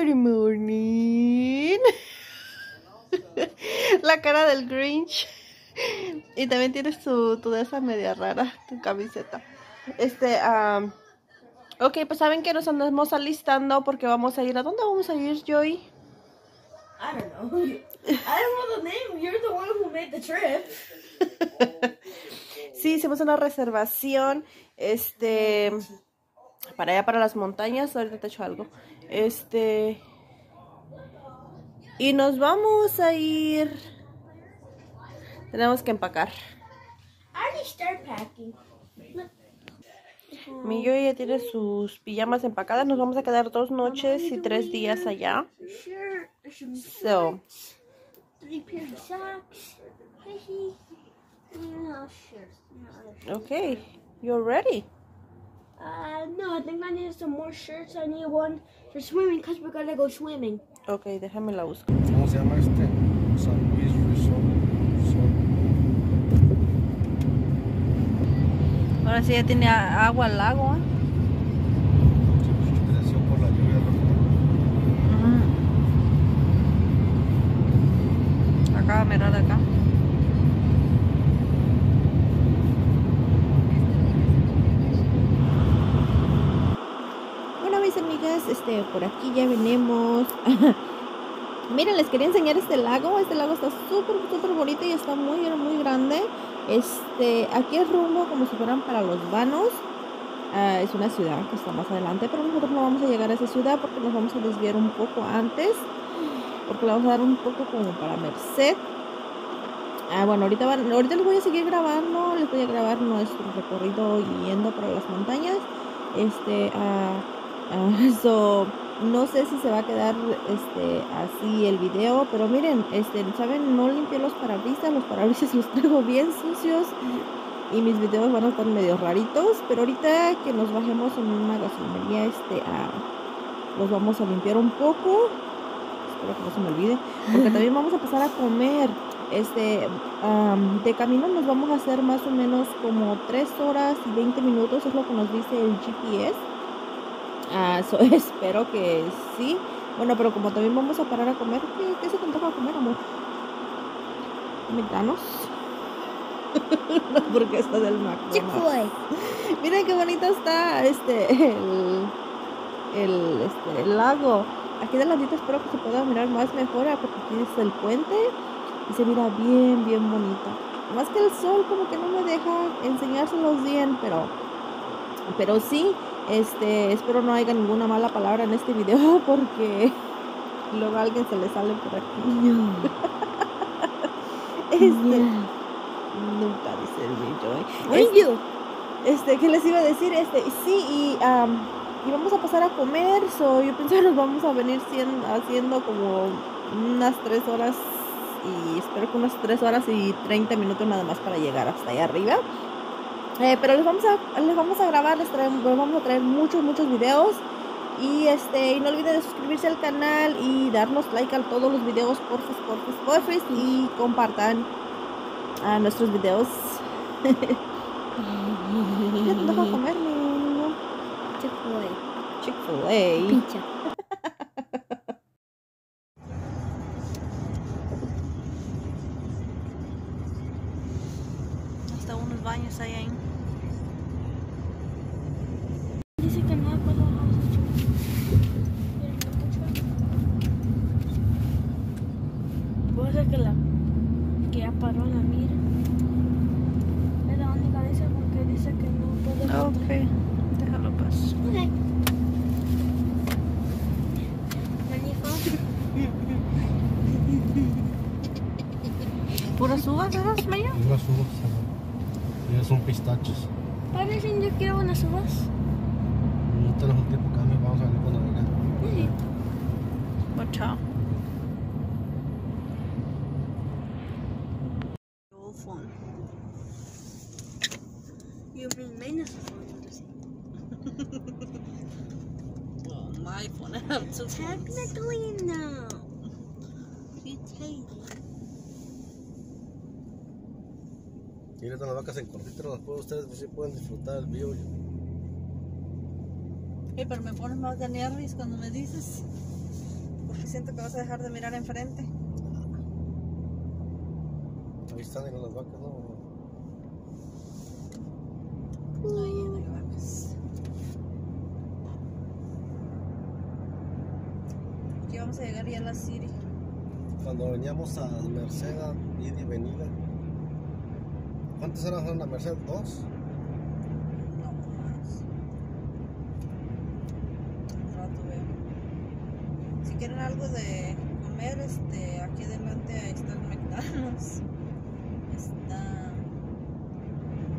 Good morning. La cara del Grinch. Y también tienes tu, tu de esa media rara, tu camiseta. Este, um, ok, pues saben que nos andamos alistando porque vamos a ir. ¿A dónde vamos a ir, Joy? I don't know. I don't know the name. You're the one who made the trip. sí, hicimos una reservación. Este, para allá, para las montañas. Ahorita te echo algo. Este, y nos vamos a ir. Tenemos que empacar. Mi yo ya tiene sus pijamas empacadas. Nos vamos a quedar dos noches y tres días allá. So, okay, you're ready. Uh, no, I think I need some more shirts. I need one for swimming because we're gonna go swimming. Okay, déjame la busco. ¿Cómo se llama este? San Luis Resort. Ahora sí ya tiene agua el lago. ¿eh? Por aquí ya venimos. Miren, les quería enseñar este lago. Este lago está súper, súper bonito y está muy, muy grande. Este, aquí es rumbo como si fueran para los vanos. Ah, es una ciudad que está más adelante, pero nosotros no vamos a llegar a esa ciudad porque nos vamos a desviar un poco antes. Porque le vamos a dar un poco como para Merced. Ah, bueno, ahorita, van, ahorita les voy a seguir grabando. Les voy a grabar nuestro recorrido yendo para las montañas. Este, ah, so, no sé si se va a quedar este así el video, pero miren, este, saben, no limpié los parabrisas, los parabrisas los traigo bien sucios y mis videos van a estar medio raritos, pero ahorita que nos bajemos en una gasolinería, este, los vamos a limpiar un poco, espero que no se me olvide, porque también vamos a pasar a comer, este, de camino nos vamos a hacer más o menos como 3 horas y 20 minutos, es lo que nos dice el GPS, Ah, so, espero que sí. Bueno, pero como también vamos a parar a comer, ¿qué, qué se te antoja comer, amor? ¿Mexicanos? Una hamburguesa del McDonald's. Miren qué bonito está este el, el, este, el lago. Aquí de ladito espero que se pueda mirar más mejor ah, porque aquí es el puente y se mira bien, bien bonito. Más que el sol como que no me deja enseñárselos bien, pero pero sí, este, espero no haya ninguna mala palabra en este video porque luego a alguien se le sale por aquí. Este, nunca dice el Joy. Thank you. Este, ¿qué les iba a decir? Este, sí, y, y vamos a pasar a comer, so yo pensé que nos vamos a venir cien- haciendo como unas tres horas y espero que unas tres horas y 30 minutos nada más para llegar hasta allá arriba. Eh, pero les vamos a, les vamos a grabar, les, traemos, les vamos a traer muchos, muchos videos. Y este, y no olviden de suscribirse al canal y darnos like a todos los videos, porfis, porfis, porfis, y compartan a nuestros videos. ¿Qué te toca comer, mi niño? Chick-fil-A. Chick-fil-A. Pizza. Hasta unos baños hay ahí. Dice que no puedo Puede ser que la que ya paró la mira. Es la única dice porque dice que no puede Ok, déjalo pasar. Ok. Magnífico. ¿Puras uvas esas, Maya? Unas uvas. Ellas son pistachos. Parece yo quiero unas uvas. No tenemos tiempo cambio, vamos a venir cuando venga. Bueno, chao. Las vacas en cortito, las pueden ustedes pues, sí pueden disfrutar el vivo. Eh, pero me pones más de nervios cuando me dices. siento que vas a dejar de mirar enfrente. Ahí están en las vacas, ¿no? Ahí no hay vacas. Aquí vamos a llegar ya a la City. Cuando veníamos a Merced, a ida y venida. ¿Cuántas horas fueron a Merced? ¿Dos? No, más. Un rato veo. Si quieren algo de comer, este, aquí adelante está el McDonald's. Está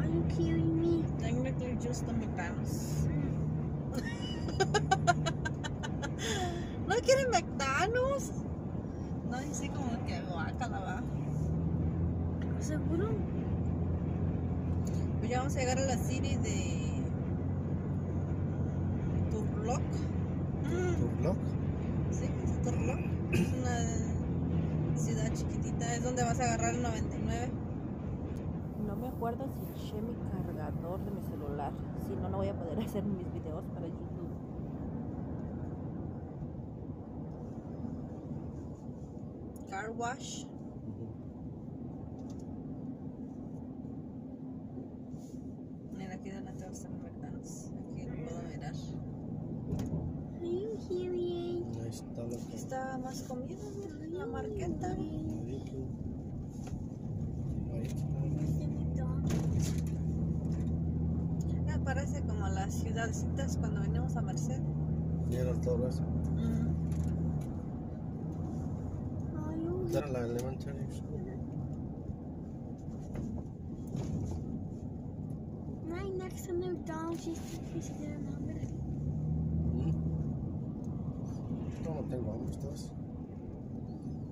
Are you kidding me? technically just a McDonald's. ¿No quieren McDonald's? No, y sí como que guácala va. ¿Seguro? Ya vamos a llegar a la city de Turlock. ¿Tu blog? Sí, es Turlock. Es una ciudad chiquitita, es donde vas a agarrar el 99. No me acuerdo si eché mi cargador de mi celular. Si no, no voy a poder hacer mis videos para YouTube. Car wash. Mira aquí delante va a estar el McDonald's. Aquí lo puedo mirar. Are you kidding Ahí está la Está más comida, la marqueta. Me parece como las ciudadcitas cuando venimos a Merced. Era todo eso. Era la school. right next to McDonald's? Just in case you didn't remember. ¿Mm? No, no tengo hambre, ¿ustedes?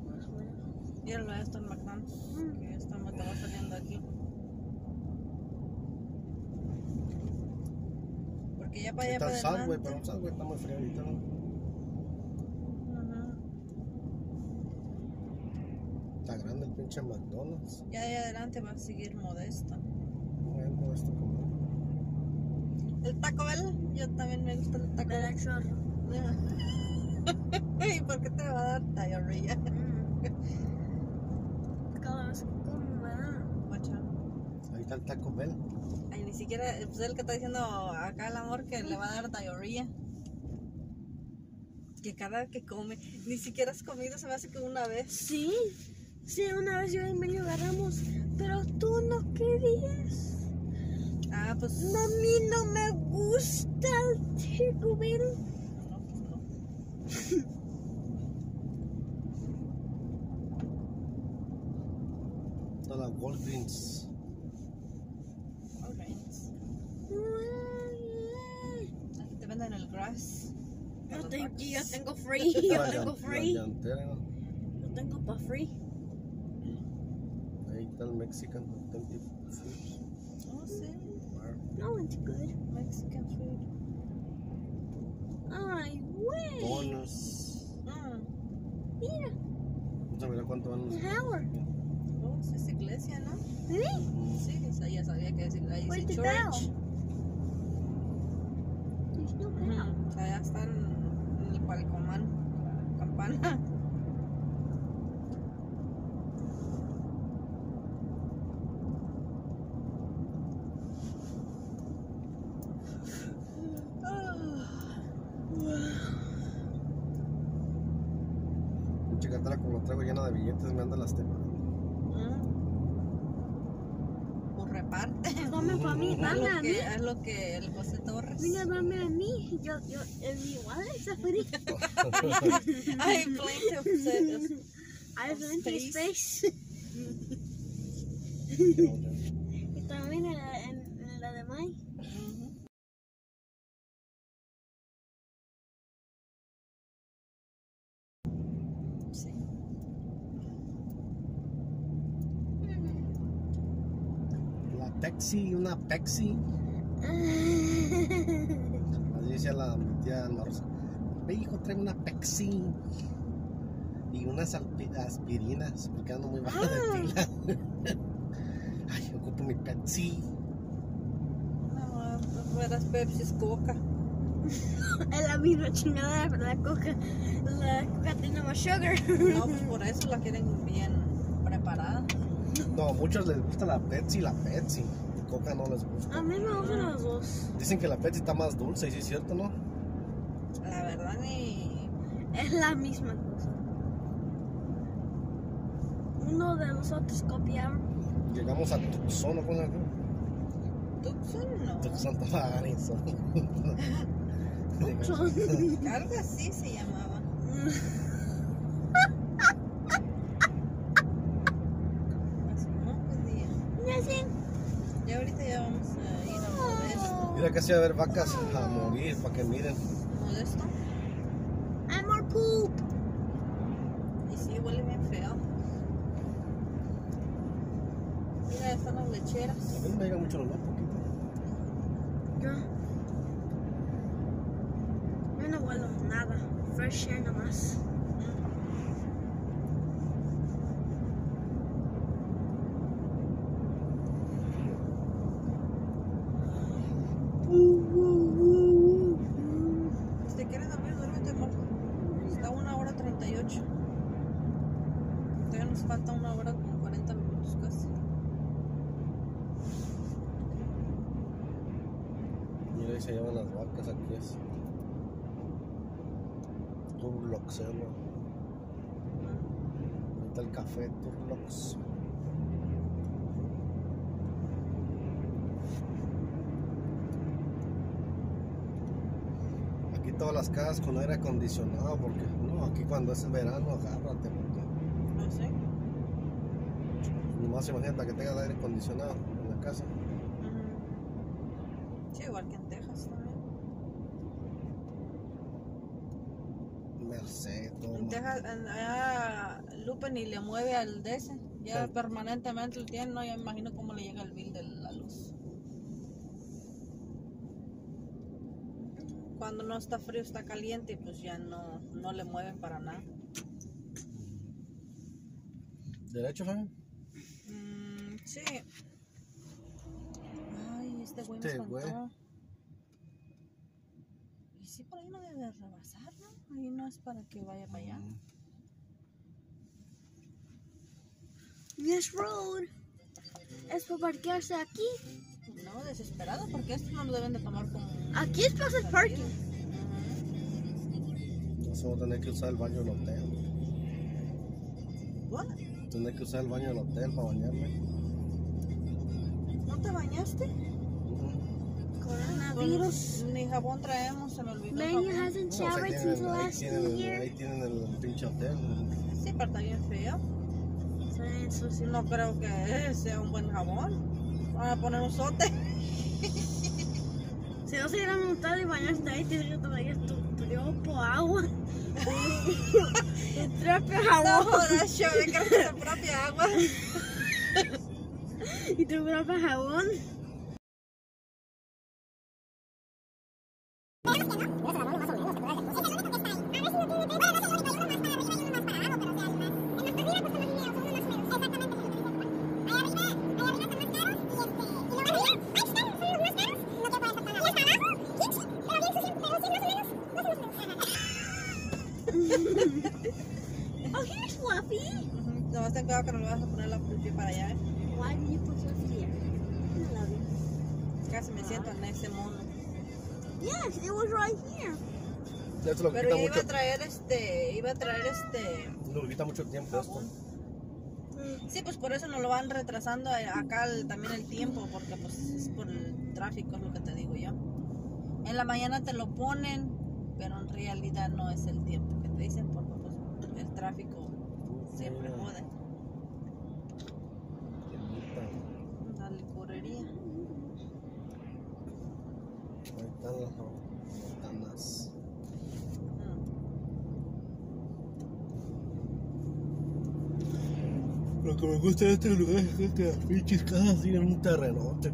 Más o menos. Míralo, ya está el McDonald's. Que te va saliendo aquí. Porque ya para allá Está para el Subway, pero el Subway está muy frío ahorita, ¿no? Ajá. Está grande el pinche McDonald's. Ya de ahí adelante va a seguir modesto. Bueno, esto como... El Taco Bell, yo también me gusta el Taco El Bell. chorro. ¿Y por qué te va a dar diarrea? Cada vez que. Ahí está el Taco Bell. Ay, ni siquiera, pues él que está diciendo acá el amor que le va a dar diarrea. Que cada vez que come, ni siquiera has comido, se me hace que una vez. Sí. Sí, una vez yo y Emilio agarramos, pero tú no querías. Ah, pues. No, a mí no me gusta el Taco Bell. Está la Walgreens. Alright. Aquí te venden el grass. Yo Los tengo, bucks. yo tengo free, yo La tengo llan- free. La llantera, ¿no? Yo tengo pa' free. Ahí está el Mexican Authentic Foods Oh, sí. Bar. No, it's good. Mexican food. Ay, güey. Bonus. Mm. Mira, Vamos a mirar cuánto van los... Howard. Sí, es iglesia, ¿no? ¿Sí? Sí, esa ya sabía que decir. Ahí Where's dice church. no bell. Ujú. Allá está el, el palcomán, la campana. Como la traigo llena de billetes me anda lastimando. Mm. Pues reparte. Dame pa' mí, dame lo a mí. que, haz lo que el José Torres. Mira, dame a mí. Yo, yo, en mi wallet está free. Hay plenty of I have plenty of Space. space. Y también en la, en, en la de Mai. Ujú. Sí. Pepsi, una Pepsi. Así decía la tía Rosa. Ve hijo, tráeme una Pepsi. Y unas aspirinas, porque ando muy baja de pila. Ay, ocupo mi Pepsi. No, fueras Pepsi es coca. Es la misma chingadera, pero la coca, la coca tiene más sugar. No, pues por eso la quieren bien preparada. No, a muchos les gusta la Pepsi y la Pepsi. Coca no les gusta. A mí me gustan las dos. Dicen que la Pepsi está más dulce, sí es cierto, ¿no? La verdad ni... Es la misma cosa. Uno de nosotros copiaron. Llegamos a Tucson, ¿no? Tucson no. Tucson, Arizona. Algo así se llamaba. Hace un día. Ya sé. Ya ahorita ya vamos a ir a Modesto. Mira que se va a ver vacas a morir para que miren. Modesto. I'm more poop. Y sí, huele bien feo. Mira, están las lecheras. A mí me llega mucho olor, poquito. Yo. Yo no huelo nada. Fresh air nomás. Si te quieres dormir, duérmete, amor. Está una hora 38. Todavía nos falta una hora con 40 minutos casi. Mira, ahí se llevan las vacas aquí. Es. Turlox se llama. Ahí está el café Turlox. Aquí todas las casas con aire acondicionado, porque no, aquí cuando es el verano, agárrate, porque No sé. nomás imagínate que tengas aire acondicionado en la casa. Igual que en Texas también. Merced, todo En. Texas, en- allá Lupe ni le mueve al DC. Ya Sí. permanentemente lo tiene, no, ya me imagino cómo le llega el bill de la luz. Cuando no está frío, está caliente, pues ya no, no le mueven para nada. ¿Derecho, Fabián? Mm, sí. Ay, este güey me Este espantó. Sí, por ahí no debe de rebasar, ¿no? Ahí no es para que vaya para allá. This road es para parquearse aquí. No, desesperado, porque esto no lo deben de tomar como... Aquí es para hacer parking. Entonces voy a tener que usar el baño del hotel. What? Tener que usar el baño del hotel para bañarme. ¿No te bañaste? Coronavirus. Ni jabón traemos, se me olvidó. el Man, you jabón. hasn't No, showered since tienen, last tienen, year. ahí tienen el pinche hotel. Sí, pero está bien feo. Bien sucio. No creo que sea un buen jabón. Van a poner un sote. Si no se hubiera montado y bañarse ahí, tendría que traer tu tropo agua. tu propio No, jabón. that's show, de que tu propia agua. Y tu propio jabón. Ese mono. Yes, it was right here. Lo Pero yo iba a mucho, traer este, iba a traer este... lo que quita mucho tiempo esto. Sí, pues por eso nos lo van retrasando acá el- también el tiempo, porque pues es por el tráfico, es lo que te digo yo. En la mañana te lo ponen, pero en realidad no es el tiempo que te dicen, porque pues el tráfico siempre Mira, jode. Lo que me gusta de este lugar es que las pinches casas tienen un terrenote.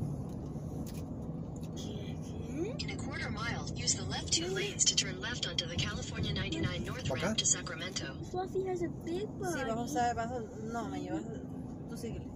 In a quarter mile, use the left two lanes to turn left onto the California 99 North ¿Acá? ramp to Sacramento. Fluffy has a big body. Sí, vamos a, vas a, no, me llevas, tú síguele.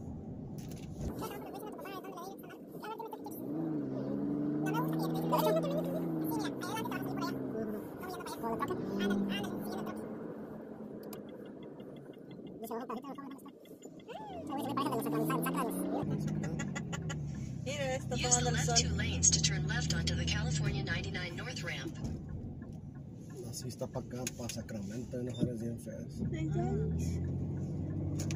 Así está para acá, para Sacramento, hay unas áreas bien feas.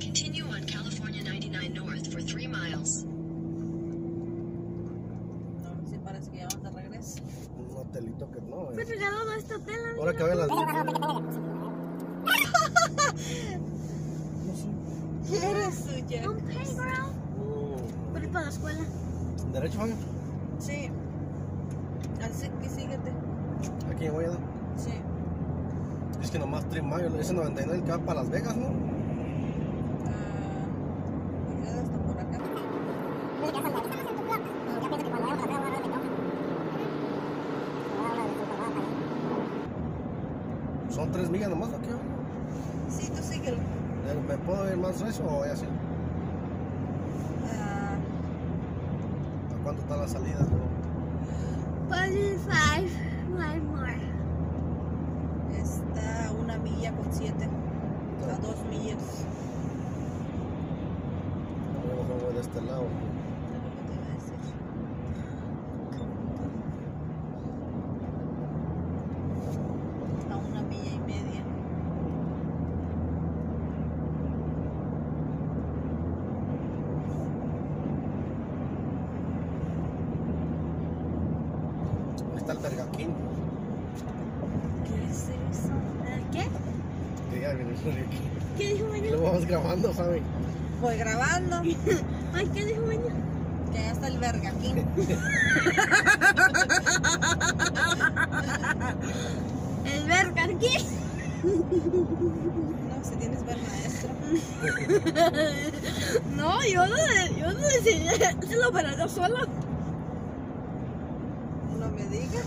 Continue on California 99 North for 3 miles. Ahora sí parece que ya vamos de regreso. Un hotelito que no, Fue eh. regalado este hotel. Ahora que vean las. No. ¿Quieres suya? Un playground. Mm, Para la escuela. ¿Derecho, Fabio? Sí. Así que síguete. Aquí voy a dar. Sí. Es que nomás 3 miles, ese 99 que va para Las Vegas, ¿no? Pues. Son 3 millas nomás aquí. ¿no? Sí, tú síguelo. Eh, ¿Me puedo ir más recio o así? Ah, ¿A cuánto está la salida? no? 45. One more. está a una milla con siete. A dos millas. A mejor voy de este lado. Es lo que te iba a decir. A una milla y media. Ahí está el Burger King. ¿Qué es eso? ¿El qué? Que ya viene el Burger King. ¿Qué dijo Y Maña? lo vamos grabando, Fabi. Voy grabando. Ay, ¿qué dijo Maña? Que ya está el verga aquí. El verga aquí. No, si tienes ver maestro. No, yo no, yo no decidí. Se lo para yo solo. No me digas.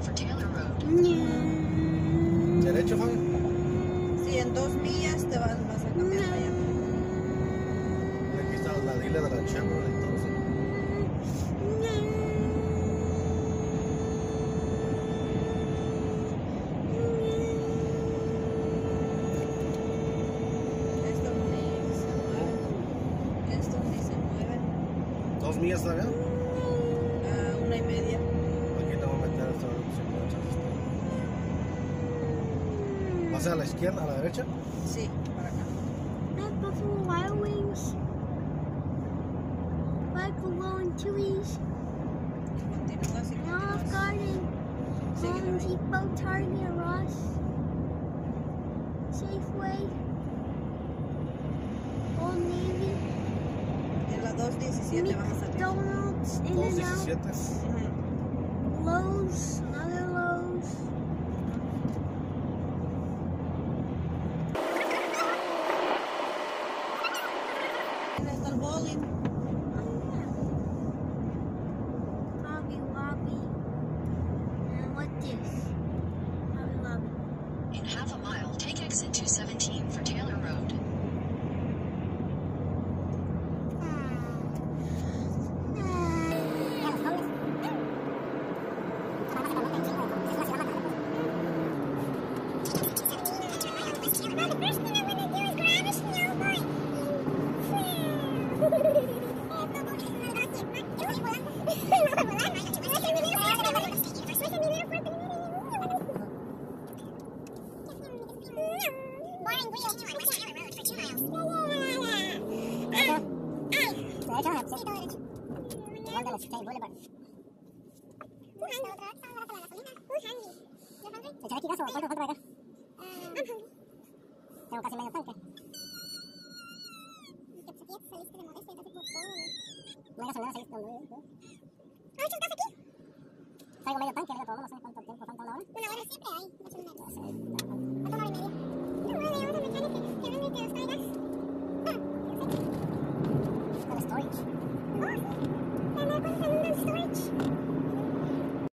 California 99 North. Tienes todavía buen lugar. Ahí está el hometown In buffet 2 como el que estaba en miles, take Salinas. exit Mira. 217 for Taylor Road. ¿Derecho, Fabi? Si en dos millas te vas, vas a cambiar para allá. Y aquí está la dile de la Chevrolet Sí, para acá. That's Buffalo Wild Wings. Buffalo and Chewies. Continúa así. Olive continúas. Garden. Home. Depot, Target, Ross. Safeway. Old Navy. En la 217 vas a salir. McDonald's. In and out. 217. Ujú. Lowe's. Another Lowe's. Exit 217 for Tengo casi medio tanque. No hay gasolina, saliste donde vivo, ¿no? ¿Ah, estás aquí? traigo medio tanque, le digo, todo, no sé cuánto tiempo falta, una hora. Una hora siempre hay,